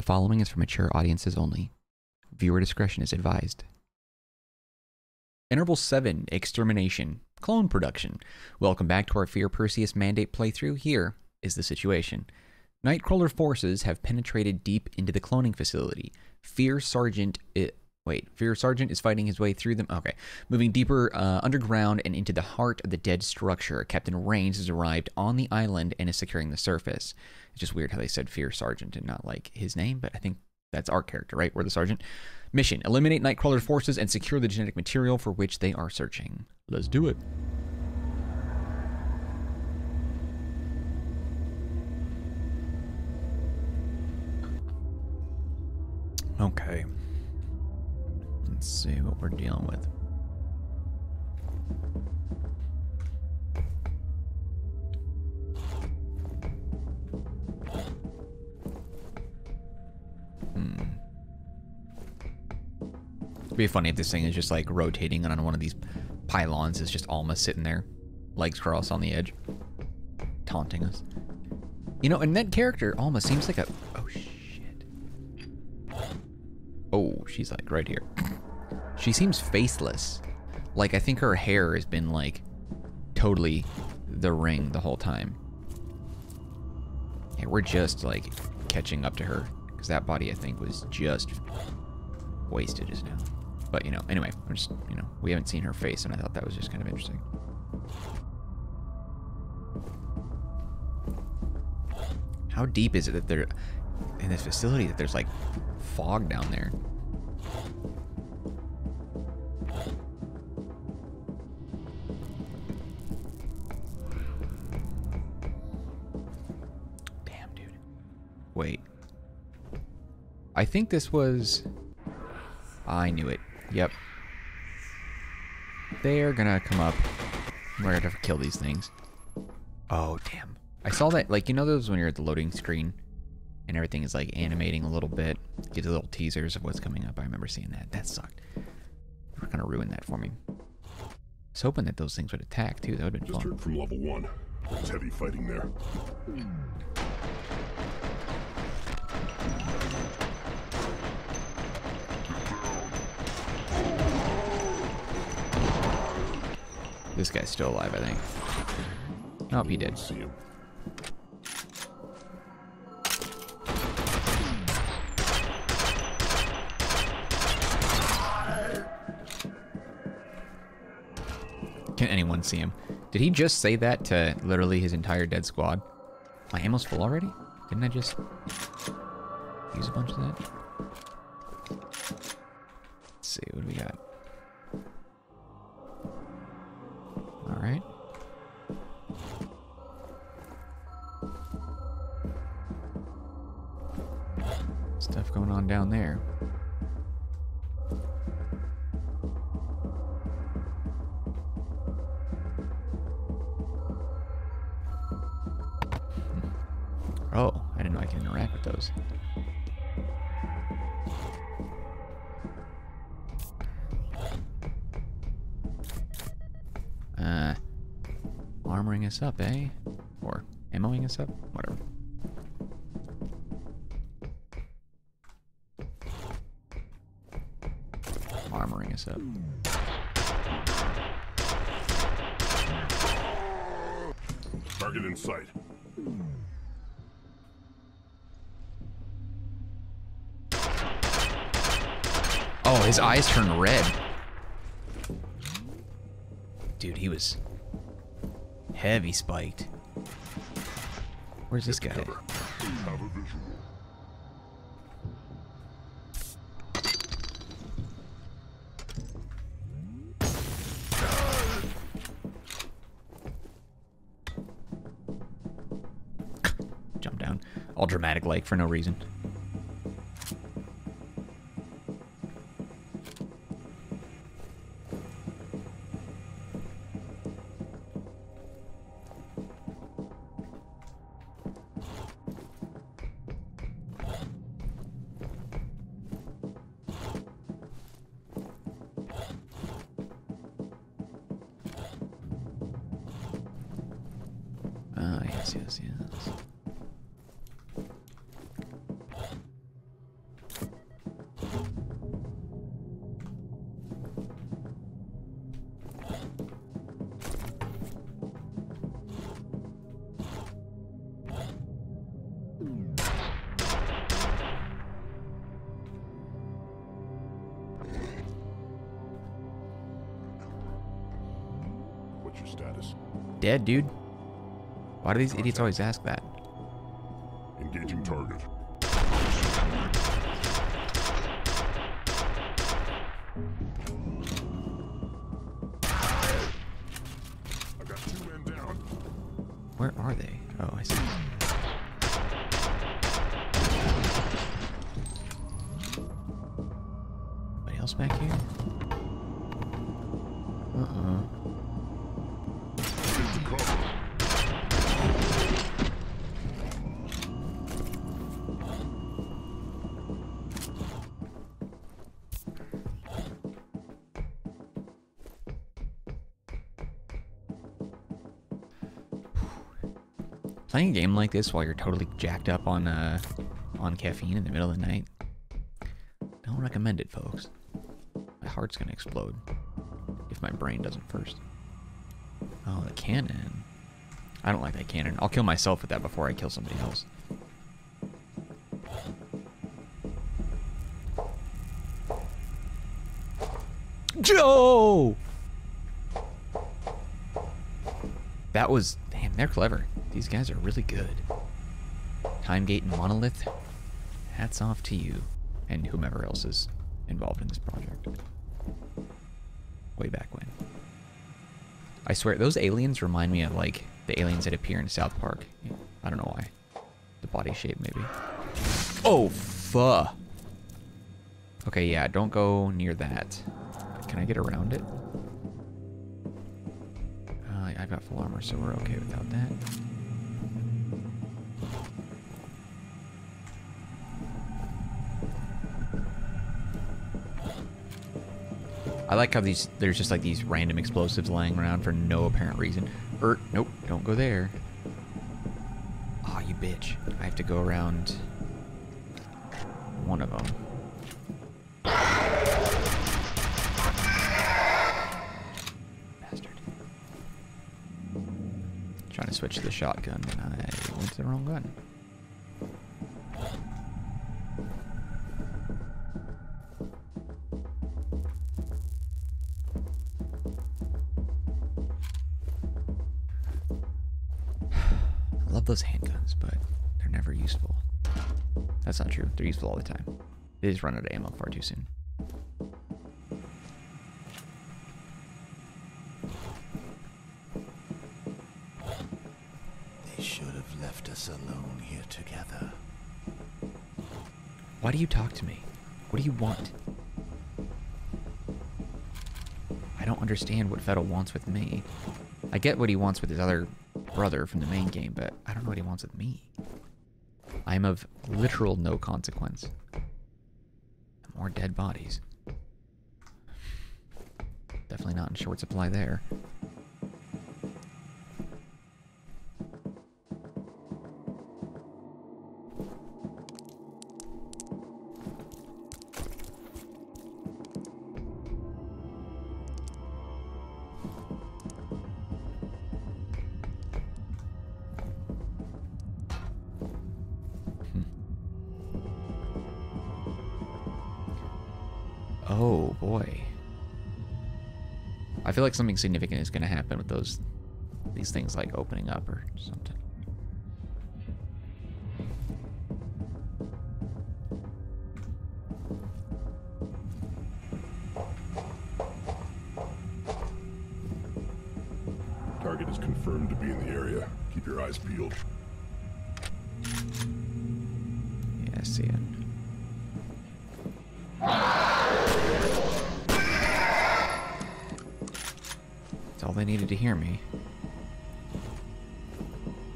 The following is for mature audiences only. Viewer discretion is advised. Interval 7 Extermination Clone Production. Welcome back to our Fear Perseus Mandate playthrough. Here is the situation. Nightcrawler forces have penetrated deep into the cloning facility. Fear Sergeant. Uh, i wait, Fear Sergeant is fighting his way through them. Okay. Moving deeper uh, underground and into the heart of the dead structure. Captain Rains has arrived on the island and is securing the surface. It's just weird how they said Fear Sergeant and not like his name, but I think that's our character, right? We're the sergeant. Mission Eliminate Nightcrawler forces and secure the genetic material for which they are searching. Let's do it. Okay. Let's see what we're dealing with. Hmm. It'd be funny if this thing is just like rotating and on one of these pylons is just Alma sitting there, legs crossed on the edge, taunting us. You know, and that character, Alma, seems like a... Oh, shit. Oh, she's like right here. She seems faceless. Like, I think her hair has been like totally the ring the whole time. Yeah, we're just like catching up to her because that body, I think, was just wasted just now. But, you know, anyway, I'm just, you know, we haven't seen her face, and I thought that was just kind of interesting. How deep is it that they're in this facility that there's like fog down there? I think this was... I knew it. Yep. They're gonna come up. We're gonna have to kill these things. Oh, damn. I saw that, like, you know those when you're at the loading screen and everything is, like, animating a little bit? Gives little teasers of what's coming up. I remember seeing that. That sucked. They were gonna ruin that for me. I was hoping that those things would attack, too. That would've been Just fun. heard from level one. There's heavy fighting there. This guy's still alive, I think. Nope, he did. Can anyone see him? Did he just say that to literally his entire dead squad? My ammo's full already? Didn't I just use a bunch of that? Let's see, what do we got? Stuff going on down there. Oh, I didn't know I could interact with those. Uh, armoring us up, eh? Or ammoing us up? Whatever. Us up. Target in sight. Oh, his eyes turn red. Dude, he was heavy spiked. Where's this guy? Dramatic like for no reason. Ah, yes, yes, yes. Dead, dude. Why do these idiots always ask that? Engaging target. I got two men down. Where are they? Oh, I see. Anybody else back here? Playing a game like this while you're totally jacked up on uh, on caffeine in the middle of the night. Don't recommend it, folks. My heart's gonna explode if my brain doesn't first. Oh, the cannon. I don't like that cannon. I'll kill myself with that before I kill somebody else. Joe! That was damn, they're clever. These guys are really good. Timegate and Monolith, hats off to you and whomever else is involved in this project. Way back when. I swear, those aliens remind me of like the aliens that appear in South Park. I don't know why. The body shape, maybe. Oh, fuh. Okay, yeah, don't go near that. Can I get around it? Uh, I've got full armor, so we're okay without that. I like how these there's just like these random explosives lying around for no apparent reason. Er, nope, don't go there. Oh, you bitch. I have to go around one of them. Bastard. Trying to switch to the shotgun, and I went to the wrong gun. Those handguns, but they're never useful. That's not true. They're useful all the time. They just run out of ammo far too soon. They should have left us alone here together. Why do you talk to me? What do you want? I don't understand what Fettel wants with me. I get what he wants with his other brother from the main game, but I don't know what he wants with me. I'm of literal no consequence. More dead bodies. Definitely not in short supply there. I feel like something significant is going to happen with those these things like opening up or something. Target is confirmed to be in the area. Keep your eyes peeled. That's all they needed to hear me.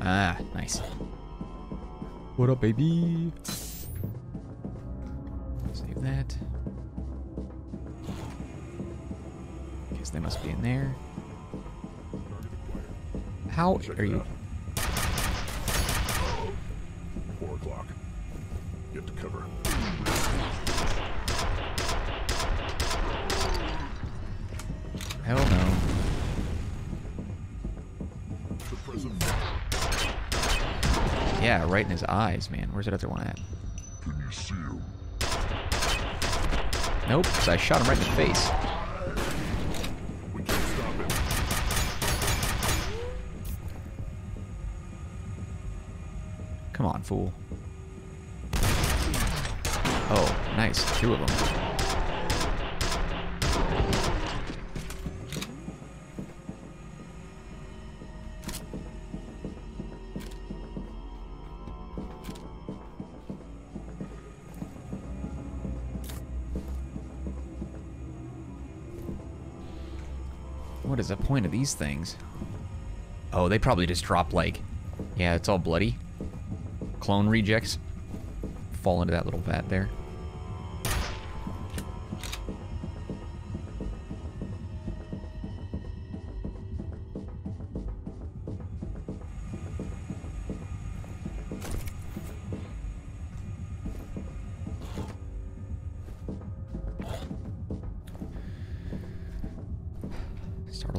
Ah, nice. What up, baby? Save that. Guess they must be in there. How are you? right in his eyes, man. Where's that other one at? Can you see him? Nope, because I shot him right in the face. Come on, fool. Oh, nice. Two of them. The point of these things? Oh, they probably just drop like... Yeah, it's all bloody. Clone rejects fall into that little vat there.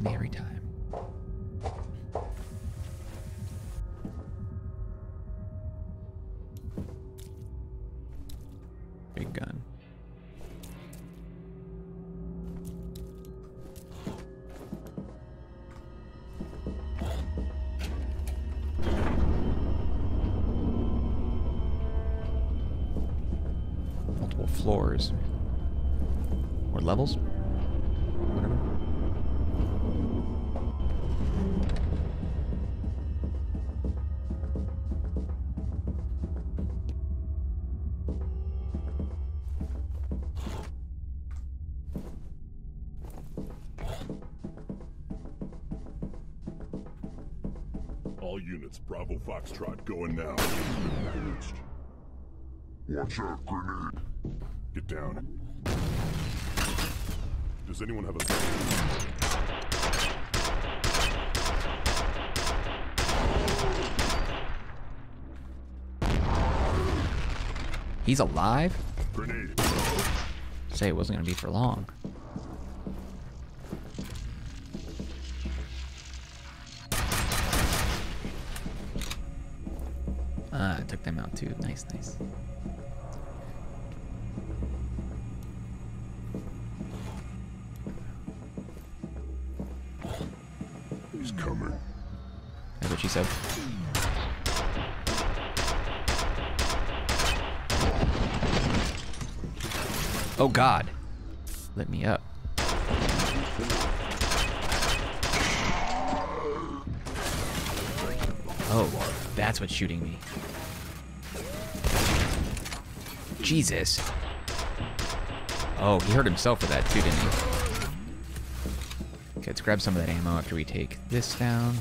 Me every time. Units, Bravo Foxtrot, going now. Watch out, grenade. Get down. Does anyone have a... He's alive? Grenade. Say it wasn't gonna be for long. I took them out too. Nice, nice. He's coming. That's what she said. Oh God! Let me up. Oh, that's what's shooting me. Jesus. Oh, he hurt himself with that too, didn't he? Okay, let's grab some of that ammo after we take this down.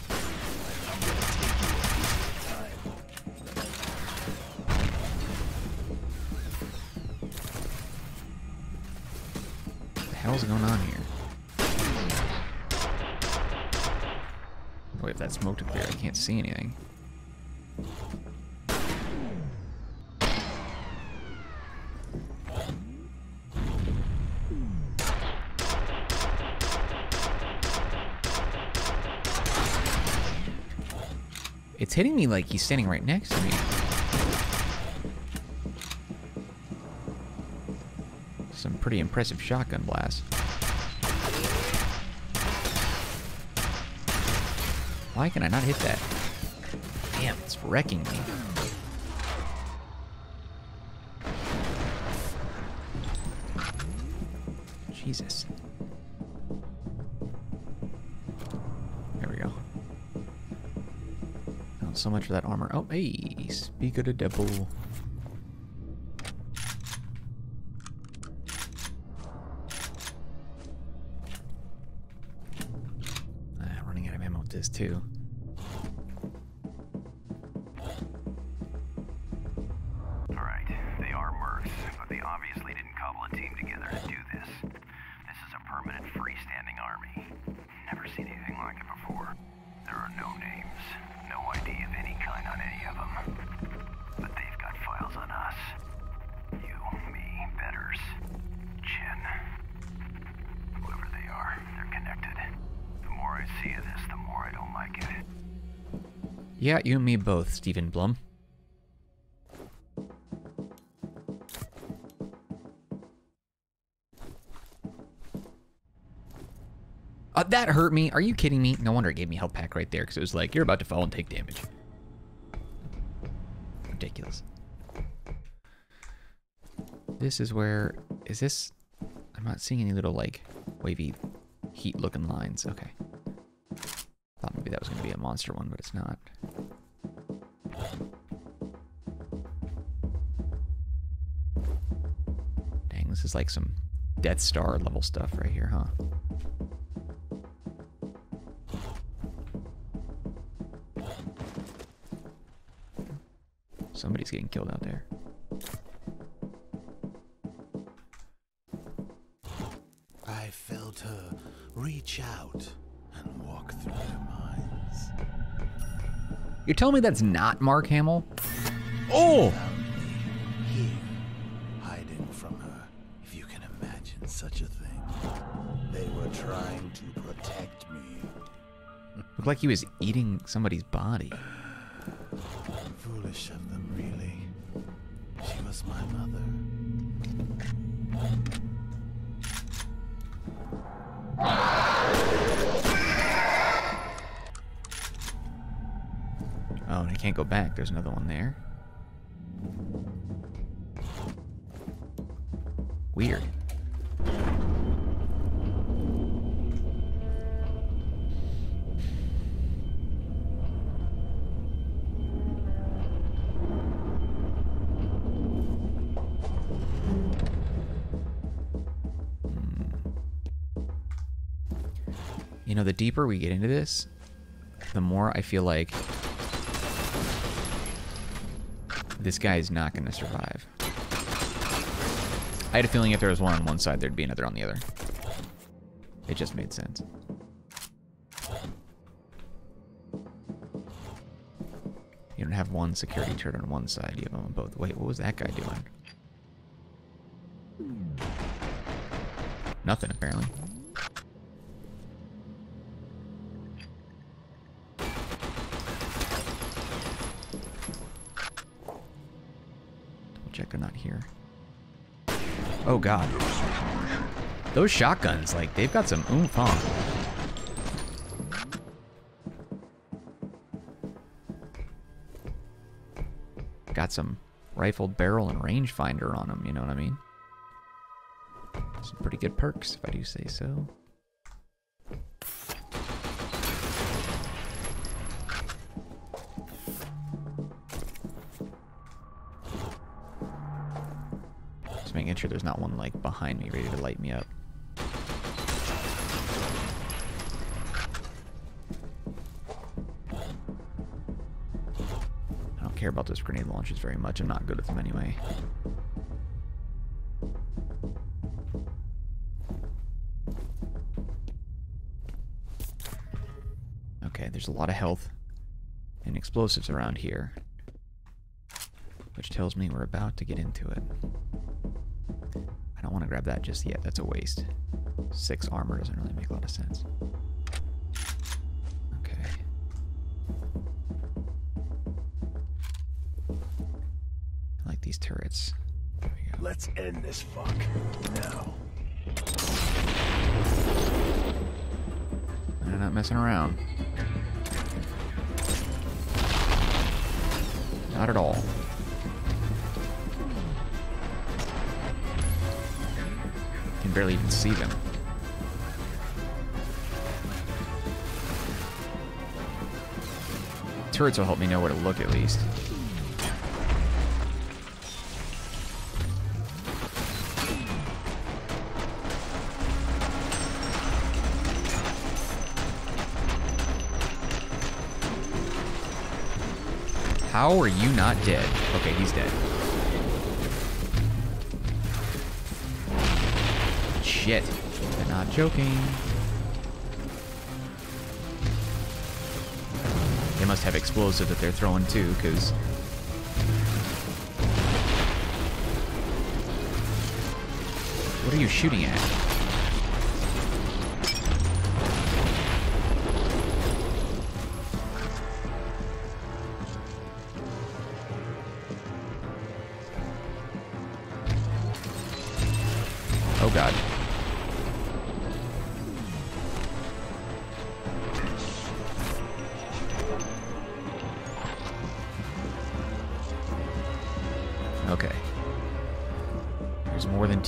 What the hell's going on here? Boy, if that smoke up there, I can't see anything. Hitting me like he's standing right next to me. Some pretty impressive shotgun blasts. Why can I not hit that? Damn, it's wrecking me. So much for that armor. Oh, hey, speak of the devil. Ah, running out of ammo with this too. Yeah, you and me both, Stephen Blum. Uh, that hurt me. Are you kidding me? No wonder it gave me health pack right there, because it was like, you're about to fall and take damage. Ridiculous. This is where... Is this... I'm not seeing any little, like, wavy heat-looking lines. Okay. Thought maybe that was going to be a monster one, but it's not. Dang, this is like some Death Star level stuff right here, huh? Somebody's getting killed out there. I felt her reach out walk through their minds. You're telling me that's not Mark Hamill? Oh! Here, hiding from her, if you can imagine such a thing. They were trying to protect me. Looked like he was eating somebody's body. Back. There's another one there. Weird. Hmm. You know, the deeper we get into this, the more I feel like this guy is not going to survive. I had a feeling if there was one on one side, there'd be another on the other. It just made sense. You don't have one security turret on one side, you have them on both. Wait, what was that guy doing? Nothing, apparently. Check they're not here. Oh god. Those shotguns, like, they've got some oomph? Got some rifled barrel and rangefinder on them, you know what I mean? Some pretty good perks, if I do say so. Making sure there's not one like behind me ready to light me up. I don't care about those grenade launchers very much. I'm not good at them anyway. Okay, there's a lot of health and explosives around here. Which tells me we're about to get into it. I don't want to grab that just yet. That's a waste. Six armor doesn't really make a lot of sense. Okay. I like these turrets. There we go. Let's end this fuck now. I'm not messing around. Not at all. Barely even see them. Turrets will help me know where to look at least. How are you not dead? Okay, he's dead. Shit. They're not joking. They must have explosive that they're throwing too, because... What are you shooting at?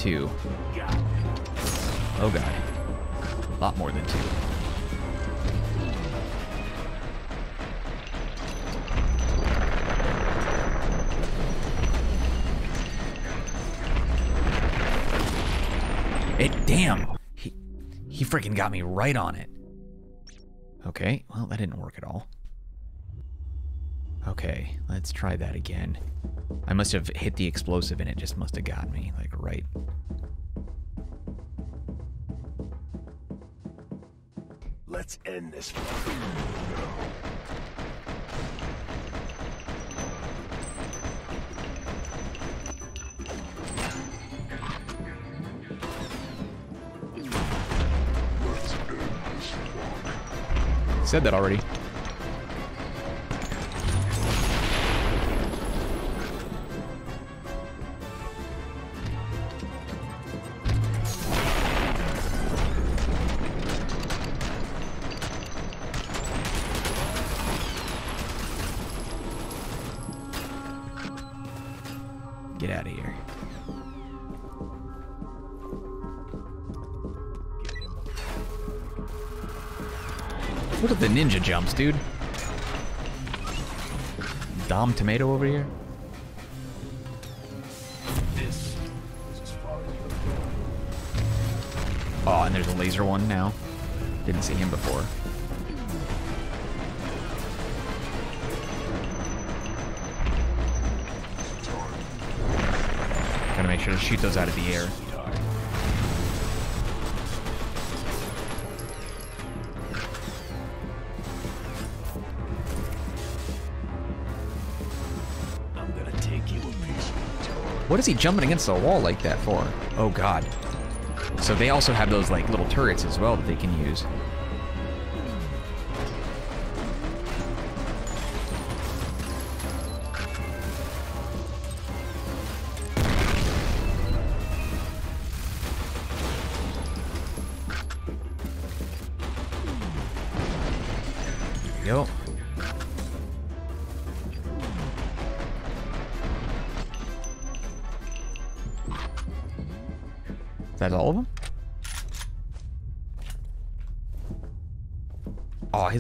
Two. Oh god. A lot more than two. It damn. He he freaking got me right on it. Okay, well that didn't work at all. Okay, let's try that again. I must have hit the explosive and it just must have got me, like right. Let's end this. Said that already. Get out of here. Look at the ninja jumps, dude. Dom Tomato over here. This is as far as. Oh, and there's a laser one now. Didn't see him before. Shoot those out of the air. I'm gonna take you a piece of the toy. What is he jumping against the wall like that for? Oh god. So they also have those like little turrets as well that they can use.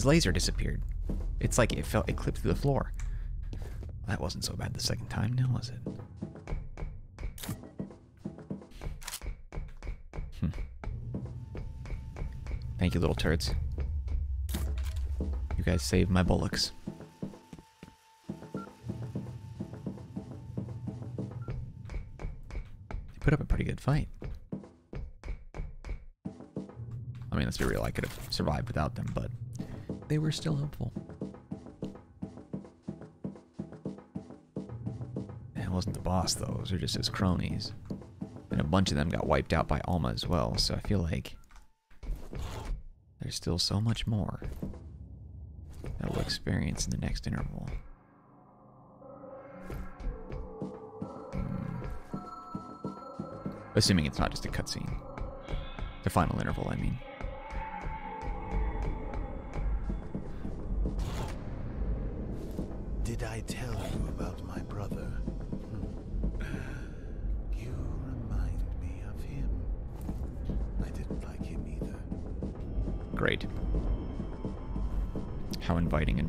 Laser disappeared. It's like it felt it clipped through the floor. That wasn't so bad the second time, now was it? Hmm. Thank you, little turds. You guys saved my bullocks. They put up a pretty good fight. I mean, let's be real, I could have survived without them, but they were still helpful. It wasn't the boss, though. Those are just his cronies. And a bunch of them got wiped out by Alma as well, so I feel like there's still so much more that we'll experience in the next interval. Hmm. Assuming it's not just a cutscene. The final interval, I mean.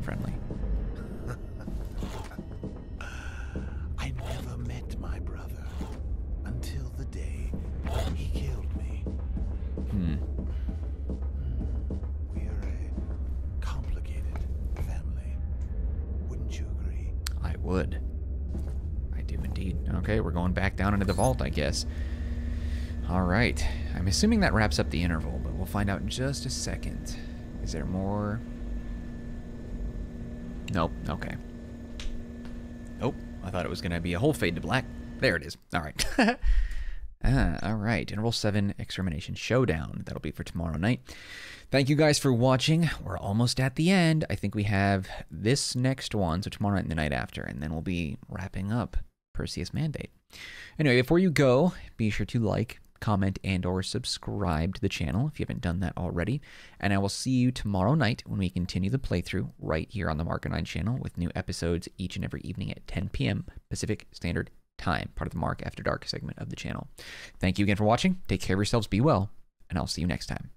Friendly. I never met my brother until the day he killed me. Hmm. We are a complicated family. Wouldn't you agree? I would. I do indeed. Okay, we're going back down into the vault, I guess. All right. I'm assuming that wraps up the interval, but we'll find out in just a second. Is there more? Nope. Okay. Oh, I thought it was going to be a whole fade to black. There it is. All right. ah, all right. Interval 7 Extermination Showdown. That'll be for tomorrow night. Thank you guys for watching. We're almost at the end. I think we have this next one, so tomorrow night and the night after, and then we'll be wrapping up Perseus Mandate. Anyway, before you go, be sure to like, comment, and or subscribe to the channel if you haven't done that already. And I will see you tomorrow night when we continue the playthrough right here on the Marcanine channel with new episodes each and every evening at 10 p.m. Pacific Standard time, part of the Mark After Dark segment of the channel. Thank you again for watching. Take care of yourselves, be well, and I'll see you next time.